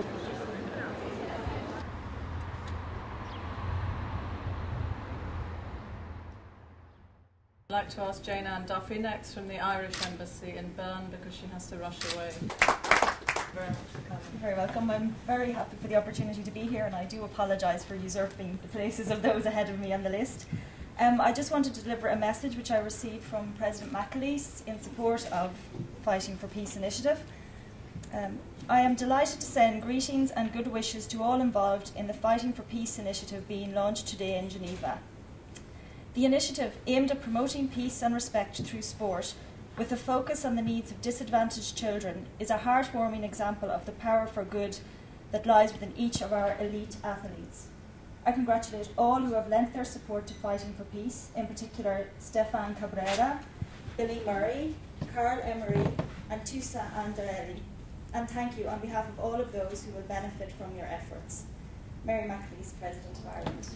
I'd like to ask Jane Ann Duffy next from the Irish Embassy in Bern because she has to rush away. very much for coming. You're very welcome. I'm very happy for the opportunity to be here, and I do apologise for usurping the places of those ahead of me on the list. Um, I just wanted to deliver a message which I received from President McAleese in support of Fighting for Peace initiative. Um, I am delighted to send greetings and good wishes to all involved in the Fighting for Peace initiative being launched today in Geneva. The initiative, aimed at promoting peace and respect through sport, with a focus on the needs of disadvantaged children, is a heartwarming example of the power for good that lies within each of our elite athletes. I congratulate all who have lent their support to Fighting for Peace, in particular Stefan Cabrera, Billy Murray, Carl Emery, and Tusa Anderelli. And thank you on behalf of all of those who will benefit from your efforts. Mary McAleese, President of Ireland.